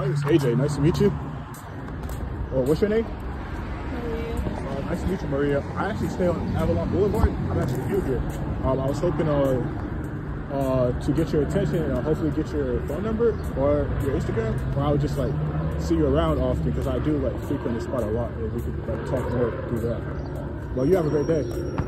My name is AJ. Nice to meet you. Oh, what's your name? Uh, nice to meet you, Maria. I actually stay on Avalon Boulevard. I'm actually here. Um, I was hoping uh, uh, to get your attention and uh, hopefully get your phone number or your Instagram, or I would just like see you around often because I do like frequent the spot a lot. And we could like talk more through that. Well, you have a great day.